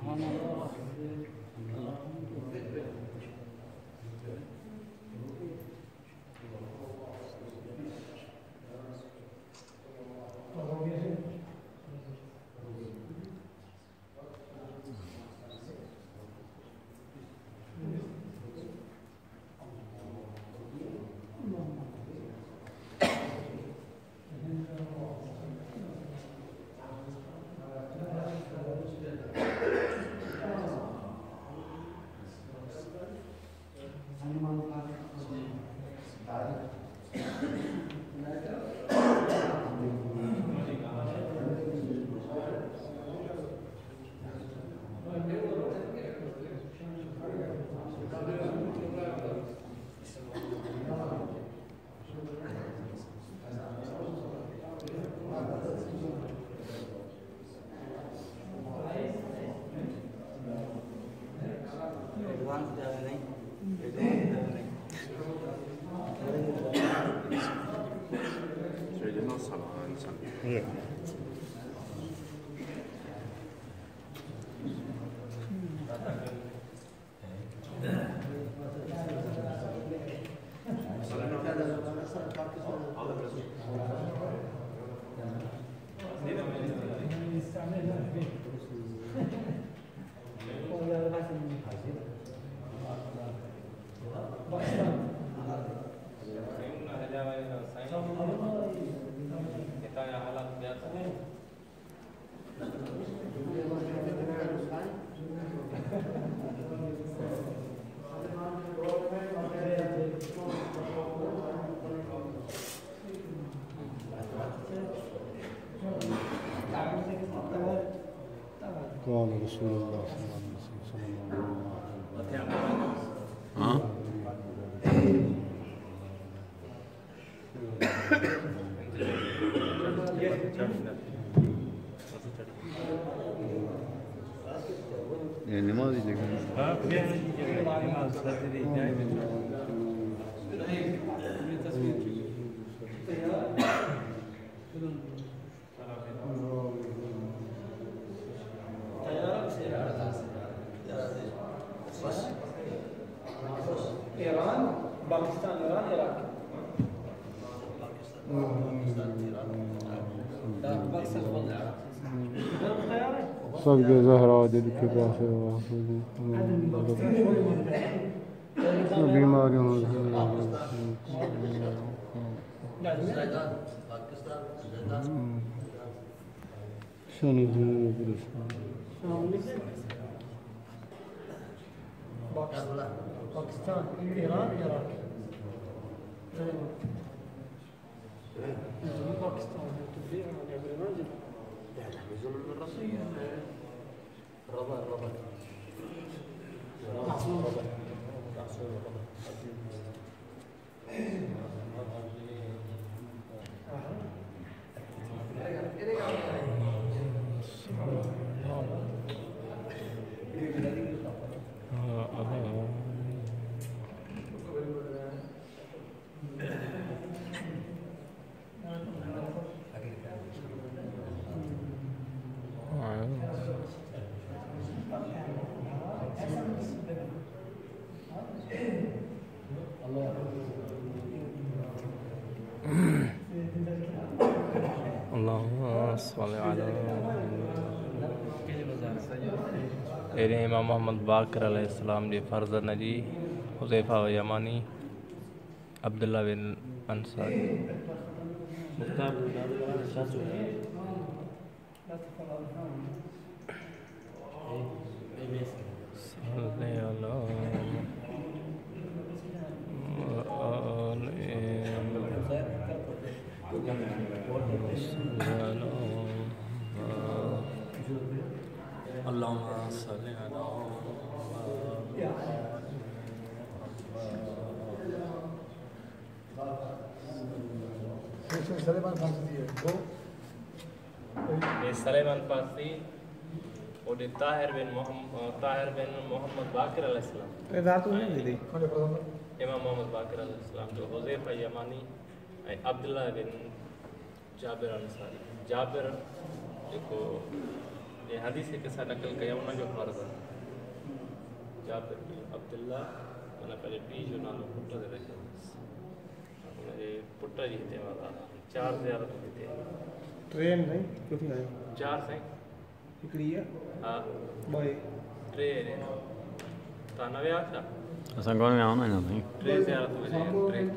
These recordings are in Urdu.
Subhanallah. Allah'ım. 啊？صدق زهرة دلك باخر بیماری Pakistan ropa, ropa. Ropa, ropa. تیرے امام محمد باقر علیہ السلام دی فرض نجی حذیفہ و یمانی، عبداللہ بن انصاری۔ صلی اللہ سلیمان فارسی ہے سلیمان طاہر بن محمد طاہر بن محمد باقر علیہ السلام اے رات نہیں دی امام محمد باقر علیہ السلام جو حذیفہ یمانی عبداللہ بن جابر انصاری جابر دیکھو نے حدیث کے ساتھ نقل کیا انہوں جو فرض ہے جابر بن عبداللہ مطلب پہلے پی جو نالو پٹ دے رہے جی ہیں پٹ جی تے والا چار زیارت تے تھے ٹرین نہیں کیوں نہیں چار سائیں ایکڑی ہے؟ ہاں۔ بھائی ٹرین ہے۔ تا نویا تھا اچھا، اساں کون میں آونا ہے؟ نہیں۔ ٹرین زیارت تے train.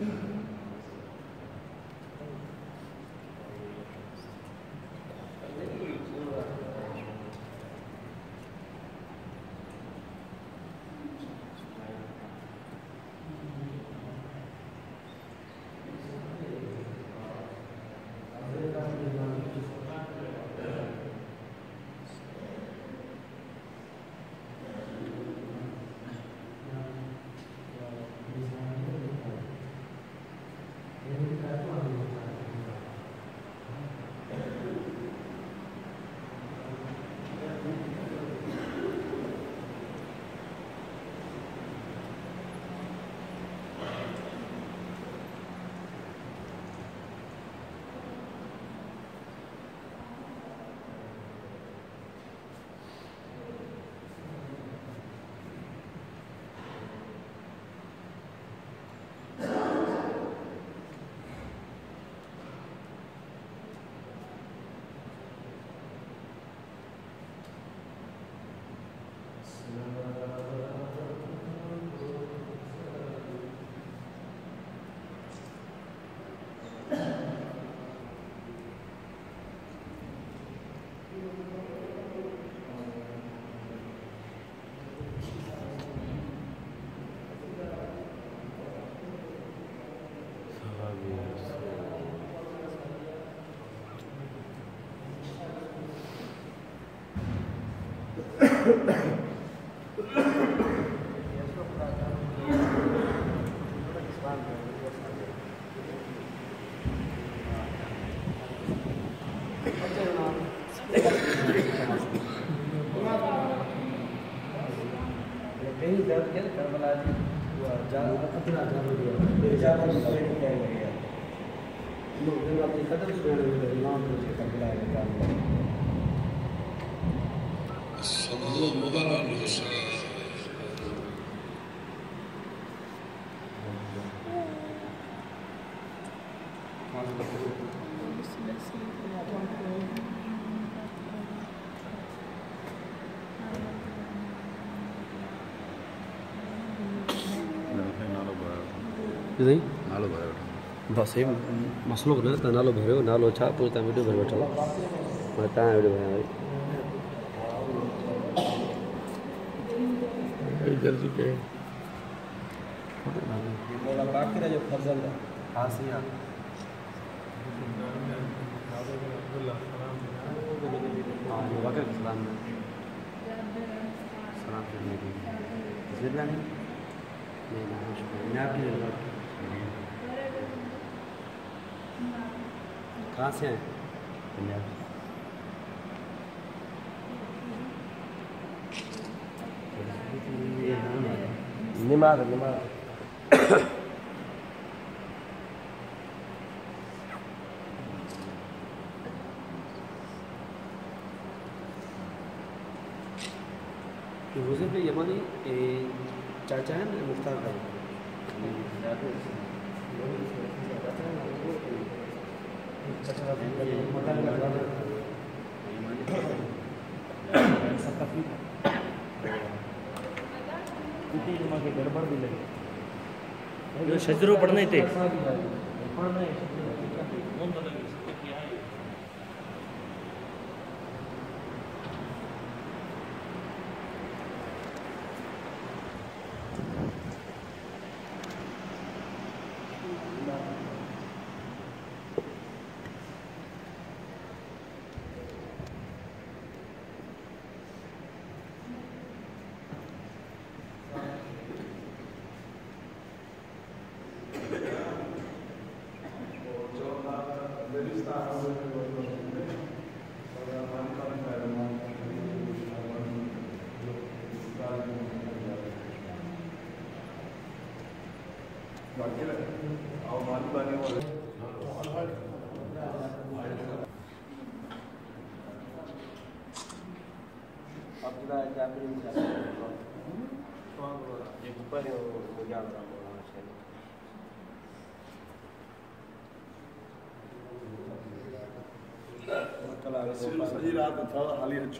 Mm-hmm. gel Kerbala'ya Atına canı diyor. Vereceğim onu söyleyeyim yani. Bu benim hakikaten söylüyorum. İmam Hoca Kerbala'ya geldi. Sallallahu aleyhi ve sellem. Thank you. ఇది నాలో బస్ ఏం మసలు నాలో భైరవ్ నాలో చా పూరి తా వీడియో భరబెట్టాలి మరి తా వీడియో భయాలి جلدی کے مولا باقی رہا جو فضل ہے آسیہ وقت سلام سلام کرنے کے لیے نہیں میں آپ کے لیے کہاں سے ہیں پنجاب نماز نماز۔ حضرت یمانی چاچا ہیں مختار بھائی؟ شجرو پڑھنا تھے پڑھنا Abdullah Jabir Jepar yang mulia orang orang sini. Kalau Rasulullah Sallallahu Alaihi Wasallam